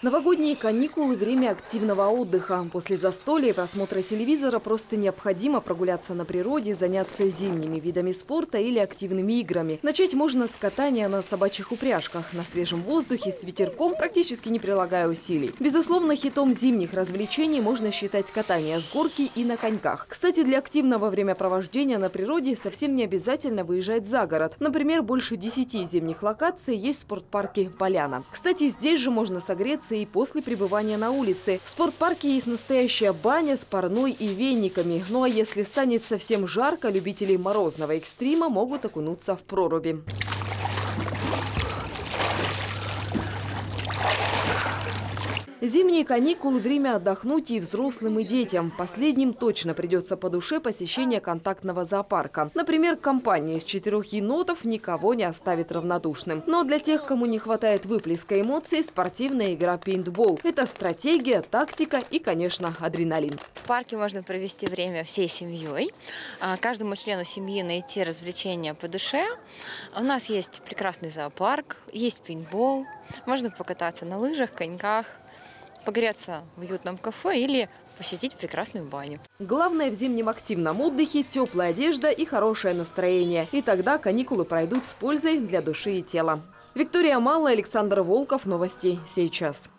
Новогодние каникулы – время активного отдыха. После застолья и просмотра телевизора просто необходимо прогуляться на природе, заняться зимними видами спорта или активными играми. Начать можно с катания на собачьих упряжках, на свежем воздухе, с ветерком, практически не прилагая усилий. Безусловно, хитом зимних развлечений можно считать катание с горки и на коньках. Кстати, для активного времяпровождения на природе совсем не обязательно выезжать за город. Например, больше 10 зимних локаций есть в спортпарке «Поляна». Кстати, здесь же можно согреться и после пребывания на улице. В спортпарке есть настоящая баня с парной и вениками. Ну а если станет совсем жарко, любители морозного экстрима могут окунуться в проруби. Зимние каникулы – время отдохнуть и взрослым, и детям. Последним точно придется по душе посещение контактного зоопарка. Например, компания из четырех енотов никого не оставит равнодушным. Но для тех, кому не хватает выплеска эмоций, спортивная игра пейнтбол. Это стратегия, тактика и, конечно, адреналин. В парке можно провести время всей семьей. А, каждому члену семьи найти развлечения по душе. У нас есть прекрасный зоопарк, есть пейнтбол. Можно покататься на лыжах, коньках погреться в уютном кафе или посетить прекрасную баню. Главное в зимнем активном отдыхе – теплая одежда и хорошее настроение. И тогда каникулы пройдут с пользой для души и тела. Виктория Мала, Александр Волков. Новости сейчас.